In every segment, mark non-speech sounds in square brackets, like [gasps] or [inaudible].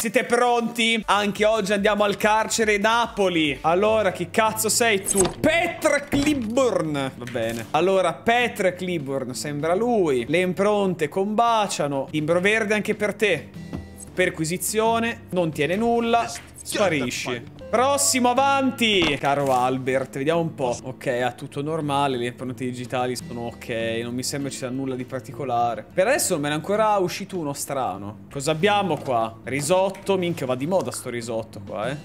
Siete pronti? Anche oggi andiamo al carcere Napoli. Allora, chi cazzo sei tu? Petra Cliburn. Va bene. Allora, Petra Cliburn, sembra lui. Le impronte combaciano. Timbro verde anche per te. Perquisizione. Non tiene nulla. Sparisci. Prossimo avanti Caro Albert Vediamo un po' Ok ha tutto normale Le impronte digitali sono ok Non mi sembra ci sia nulla di particolare Per adesso non me ne è ancora uscito uno strano Cosa abbiamo qua? Risotto Minchia va di moda sto risotto qua eh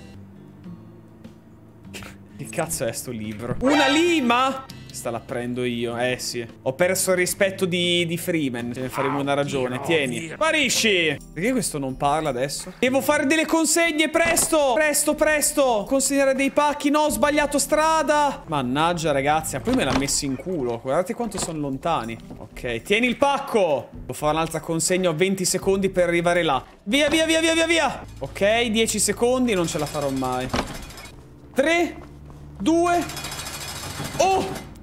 Che cazzo è sto libro? Una lima? Questa la prendo io, eh sì. Ho perso il rispetto di, di Freeman. Ce ne faremo una ragione. Tieni. Sparisci! Perché questo non parla adesso? Devo fare delle consegne, presto! Presto, presto! Consegnare dei pacchi. No, ho sbagliato strada. Mannaggia, ragazzi. Poi me l'ha messo in culo. Guardate quanto sono lontani. Ok, tieni il pacco. Devo fare un'altra consegna. Ho 20 secondi per arrivare là. Via, via, via, via, via, via. Ok, 10 secondi. Non ce la farò mai. 3, 2, oh!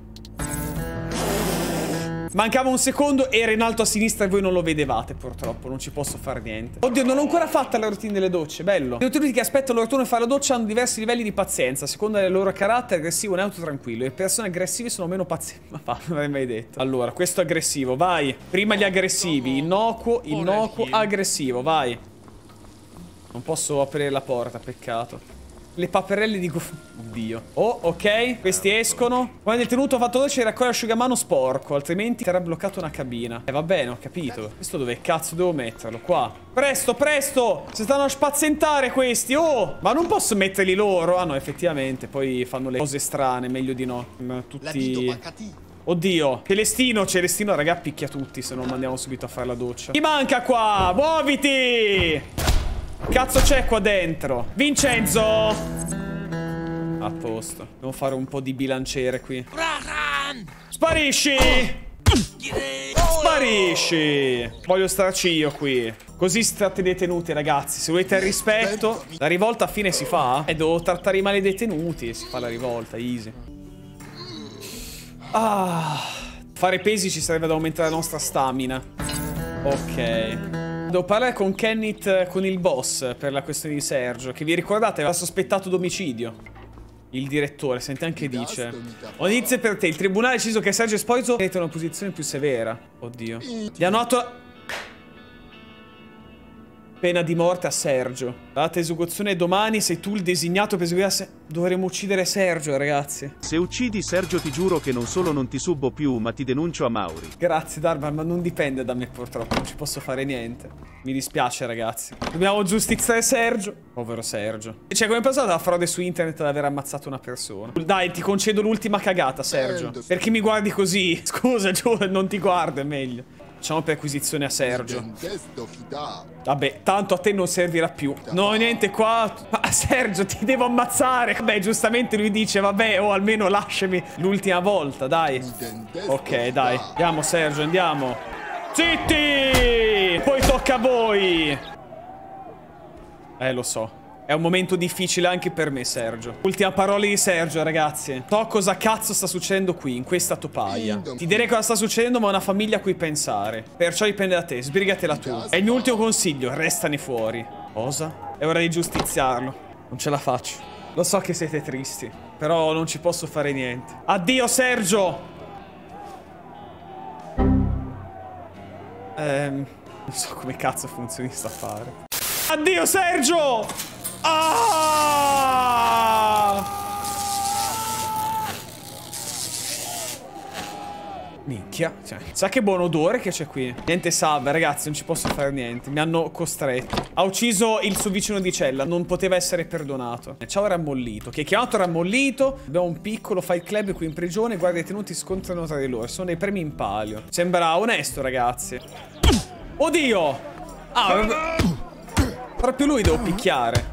Mancava un secondo, era in alto a sinistra e voi non lo vedevate purtroppo, non ci posso fare niente. Oddio, non l'ho ancora fatta la routine delle docce, bello. I detenuti che aspettano il loro turno e fare la doccia hanno diversi livelli di pazienza, a seconda del loro carattere, aggressivo, neutro, tranquillo. Le persone aggressive sono meno pazienti. [laughs] Ma fa, non l'avrei mai detto. Allora, questo è aggressivo, vai. Prima gli aggressivi, innocuo, innocuo, aggressivo, vai. Non posso aprire la porta, peccato. Le paperelle di gof... Oddio. Oh, ok. Questi escono. Quando il tenuto ha fatto dolce raccoglie asciugamano sporco. Altrimenti sarà bloccato una cabina. Eh, va bene, ho capito. Questo dove cazzo devo metterlo? Qua. Presto, presto! Si stanno a spazientare questi. Oh! Ma non posso metterli loro? Ah, no, effettivamente. Poi fanno le cose strane. Meglio di no. Tutti... Oddio, Celestino, Celestino, raga, picchia tutti se non mandiamo subito a fare la doccia. Chi manca qua? Muoviti! Cazzo c'è qua dentro? Vincenzo! A posto. Devo fare un po' di bilanciere qui. Sparisci! Sparisci! Voglio starci io qui. Così state detenuti, ragazzi. Se volete il rispetto, la rivolta a fine si fa. E devo trattare i mali detenuti e si fa la rivolta, easy. Ah. Fare pesi ci serve ad aumentare la nostra stamina. Ok. Devo parlare con Kenneth, con il boss, per la questione di Sergio, che vi ricordate aveva sospettato d'omicidio. Il direttore, sente anche dice. Ho notizie per te, il tribunale ha deciso che Sergio Esposito in una posizione più severa. Oddio. Gli hanno atto Pena di morte a Sergio. Data esecuzione domani, sei tu il designato per eseguire se... Dovremmo uccidere Sergio, ragazzi. Se uccidi Sergio ti giuro che non solo non ti subo più, ma ti denuncio a Mauri. Grazie, Darman, ma non dipende da me purtroppo, non ci posso fare niente. Mi dispiace, ragazzi. Dobbiamo giustiziare Sergio. Povero Sergio. Cioè, come pensate la frode su internet ad aver ammazzato una persona? Dai, ti concedo l'ultima cagata, Sergio. Perché mi guardi così? [laughs] Scusa, giù, non ti guardo, è meglio. Facciamo perquisizione a Sergio. Vabbè, tanto a te non servirà più. No, niente qua. Ma [laughs] Sergio, ti devo ammazzare. Vabbè, giustamente lui dice, vabbè, o oh, almeno lasciami l'ultima volta, dai. Ok, dai. Andiamo, Sergio, andiamo. Zitti! Poi tocca a voi. Eh, lo so. È un momento difficile anche per me, Sergio. Ultima parola di Sergio, ragazzi. So cosa cazzo sta succedendo qui, in questa topaia. Ti direi cosa sta succedendo, ma ho una famiglia a cui pensare. Perciò dipende da te, sbrigatela tu. È il mio ultimo consiglio, restane fuori. Cosa? È ora di giustiziarlo. Non ce la faccio. Lo so che siete tristi, però non ci posso fare niente. Addio, Sergio! Ehm... Non so come cazzo funzioni sta affare. Addio, Sergio! Ah! Minchia, cioè, sa che buon odore che c'è qui. Niente salve, ragazzi, non ci posso fare niente. Mi hanno costretto. Ha ucciso il suo vicino di cella Non poteva essere perdonato. Ciao Rammollito Che è chiamato Rammollito Abbiamo un piccolo fight club qui in prigione Guarda, i tenuti scontrano tra di loro Sono dei premi in palio. Sembra onesto, ragazzi. Oddio! Ah, proprio lui devo picchiare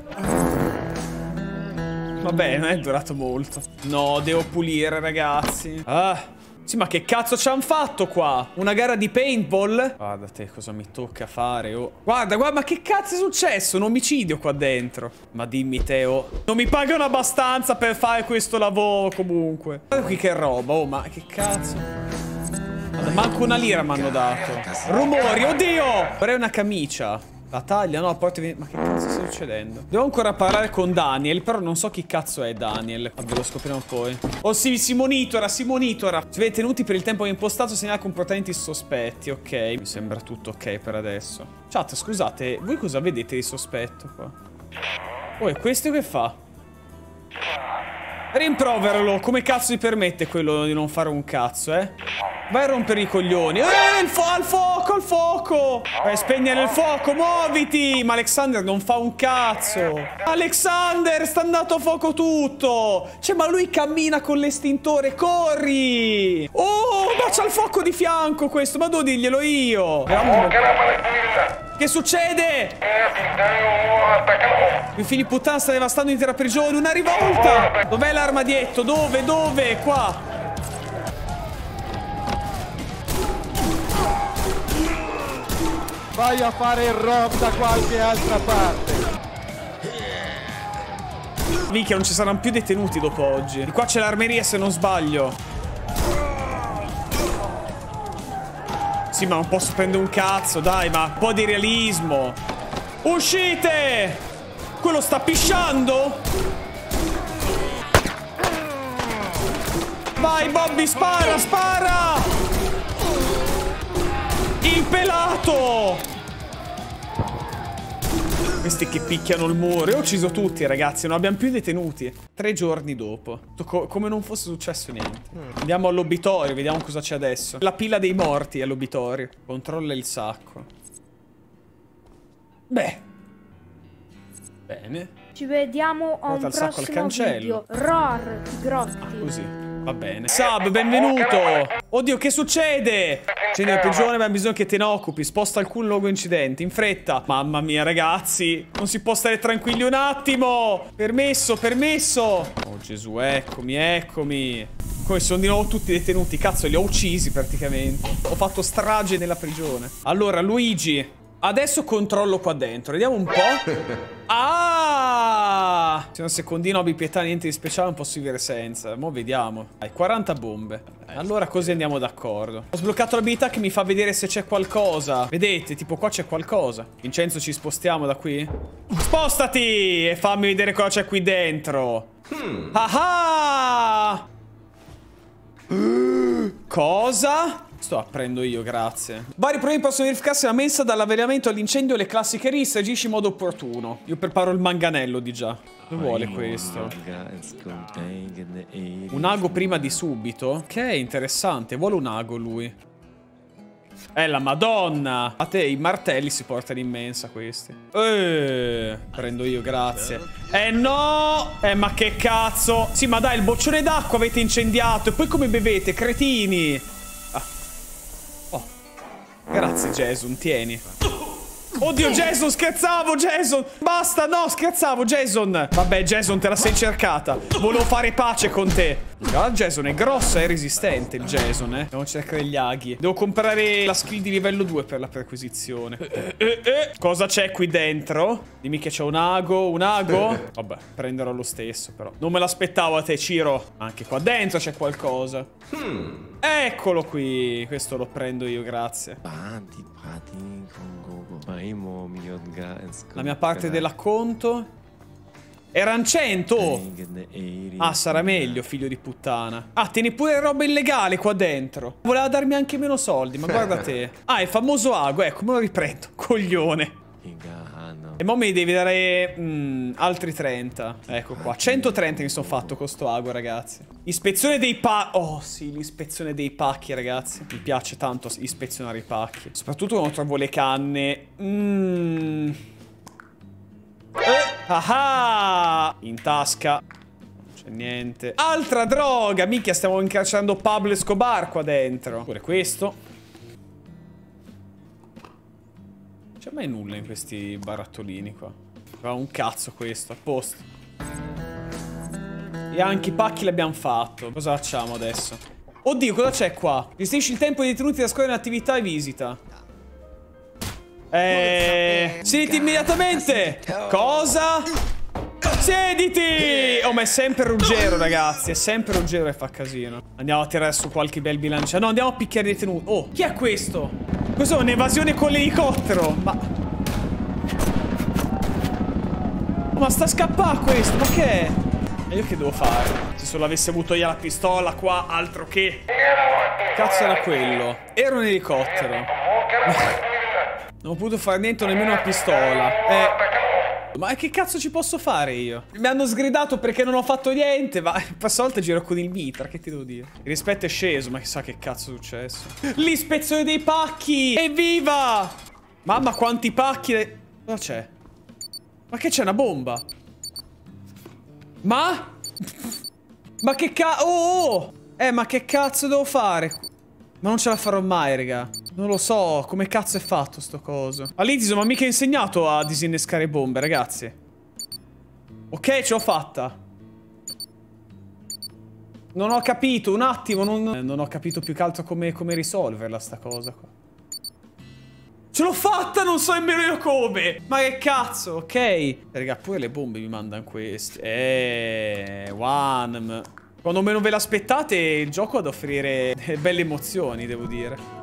Vabbè, non è durato molto. No, devo pulire, ragazzi. Ah. Sì, ma che cazzo ci hanno fatto qua? Una gara di paintball? Guarda te cosa mi tocca fare, oh. Guarda, guarda, ma che cazzo è successo? Un omicidio qua dentro. Ma dimmi te, oh. Non mi pagano abbastanza per fare questo lavoro comunque. Guarda qui che roba, oh, ma che cazzo. Guarda, manco una lira mi hanno dato. Rumori, oddio! Vorrei una camicia. Battaglia, no, porti... Ma che cazzo sta succedendo? Devo ancora parlare con Daniel, però non so chi cazzo è Daniel. Vabbè, lo scopriremo poi. Oh sì, si monitora, si monitora. Si vede tenuti per il tempo impostato segnala comportamenti sospetti. Ok, mi sembra tutto ok per adesso. Chat, scusate, voi cosa vedete di sospetto qua? Oh, e questo che fa? Rimproveralo, come cazzo gli permette quello di non fare un cazzo, eh? Vai a rompere i coglioni. Eh, il fo al fuoco, al fuoco. Vai a spegnere il fuoco, muoviti. Ma Alexander non fa un cazzo. Alexander, sta andando a fuoco tutto. Cioè, ma lui cammina con l'estintore, corri. Oh, bacia il fuoco di fianco questo, ma devo dirglielo io. Che succede? I figli puttana sta devastando l'intera prigione. Una rivolta. Dov'è l'armadietto? Dove? Dove? Qua. Vai a fare il rob da qualche altra parte. Minchia, non ci saranno più detenuti dopo oggi. Di qua c'è l'armeria se non sbaglio. Sì, ma non posso prendere un cazzo, dai, ma un po' di realismo. Uscite! Quello sta pisciando? Vai, Bobby, spara, spara! Questi che picchiano il muro. E ho ucciso tutti, ragazzi. Non abbiamo più detenuti. Tre giorni dopo. Co come non fosse successo niente. Andiamo all'obitorio, vediamo cosa c'è adesso. La pila dei morti all'obitorio. Controlla il sacco. Beh. Bene. Ci vediamo a Porta un il sacco al prossimo cancello. video. Roar, grotti. Ah, così. Va bene. Sab, benvenuto. Oddio, che succede? Scendi dalla prigione, abbiamo bisogno che te ne occupi. Sposta alcun luogo incidente, in fretta. Mamma mia, ragazzi. Non si può stare tranquilli un attimo. Permesso, permesso. Oh, Gesù, eccomi, eccomi. Come sono di nuovo tutti detenuti. Cazzo, li ho uccisi praticamente. Ho fatto strage nella prigione. Allora, Luigi. Adesso controllo qua dentro. Vediamo un po'. [laughs] Ah! Se un secondino abbi pietà, niente di speciale, non posso vivere senza. Mo' vediamo. Hai 40 bombe. Allora così andiamo d'accordo. Ho sbloccato l'abilità che mi fa vedere se c'è qualcosa. Vedete, tipo qua c'è qualcosa. Vincenzo, ci spostiamo da qui? Spostati e fammi vedere cosa c'è qui dentro. Ah ah! [gasps] Cosa? Sto aprendo io, grazie. Vari problemi possono verificarsi alla mensa dall'avvelenamento all'incendio le classiche risse, agisci in modo opportuno. Io preparo il manganello di già. Dove vuole questo? Un ago prima di subito? Che è interessante, vuole un ago lui. Eh, la madonna! A te i martelli si portano in mensa questi. Eh, prendo io, grazie. Eh no! Eh, ma che cazzo! Sì, ma dai, il boccione d'acqua avete incendiato. E poi come bevete, cretini? Ah. Grazie, Jason, tieni. Oddio, Jason, scherzavo, Jason! Basta, no, scherzavo, Jason! Vabbè, Jason, te la sei cercata. Volevo fare pace con te. Ah, Jason è grossa e resistente, il Jason, eh. Devo cercare gli aghi. Devo comprare la skill di livello 2 per la perquisizione. Eh, eh, eh. Cosa c'è qui dentro? Dimmi che c'è un ago, un ago? Vabbè, prenderò lo stesso, però. Non me l'aspettavo a te, Ciro. Anche qua dentro c'è qualcosa. Eccolo qui. Questo lo prendo io, grazie. La mia parte dell'acconto. Eran 100! Ah, sarà meglio, figlio di puttana. Ah, tieni pure roba illegale qua dentro. Voleva darmi anche meno soldi, ma guarda [laughs] te. Ah, il famoso ago, ecco, me lo riprendo. Coglione. E mo mi devi dare mm, altri 30. Ecco qua. 130 mi sono fatto con sto ago, ragazzi. Ispezione dei pacchi. Oh, sì, l'ispezione dei pacchi, ragazzi. Mi piace tanto ispezionare i pacchi. Soprattutto quando trovo le canne. Mmm. Eh, ah! In tasca. Non c'è niente. Altra droga! Minchia, stiamo incarcerando Pablo Escobar qua dentro. Pure questo. C'è mai nulla in questi barattolini qua. Va un cazzo questo, a posto. E anche i pacchi l'abbiamo fatto. Cosa facciamo adesso? Oddio, cosa c'è qua? Gestisci il tempo dei detenuti da scuola in attività e visita. Eh... Siediti immediatamente! Cosa? Siediti! Oh, ma è sempre Ruggero, ragazzi. È sempre Ruggero che fa casino. Andiamo a tirare su qualche bel bilancia. No, andiamo a picchiare i detenuti. Oh, chi è questo? Cos'è un'evasione con l'elicottero? Ma... Ma sta a scappare questo, ma che è? E io che devo fare? Se solo avessi avuto io la pistola qua, altro che... Cazzo era quello? Era un elicottero. non ho potuto fare niente, nemmeno una pistola. Eh... Ma che cazzo ci posso fare io? Mi hanno sgridato perché non ho fatto niente, ma [laughs] questa volta giro con il mitra, che ti devo dire? Il rispetto è sceso, ma chissà che cazzo è successo. L'ispezione dei pacchi! Evviva! Mamma, quanti pacchi... Cosa c'è? Ma che c'è una bomba? Ma? [laughs] Ma che cazzo... Oh, oh! Eh, ma che cazzo devo fare? Ma non ce la farò mai, raga. Non lo so, come cazzo è fatto sto coso. Alizio, ma mica insegnato a disinnescare bombe, ragazzi. Ok, ce l'ho fatta. Non ho capito, un attimo, non, non ho capito più che altro come, come risolverla sta cosa qua. Ce l'ho fatta, non so nemmeno io come. Ma che cazzo, ok. Raga, pure le bombe mi mandano queste. Eh, one. Quando meno ve l'aspettate, il gioco ad offrire belle emozioni, devo dire.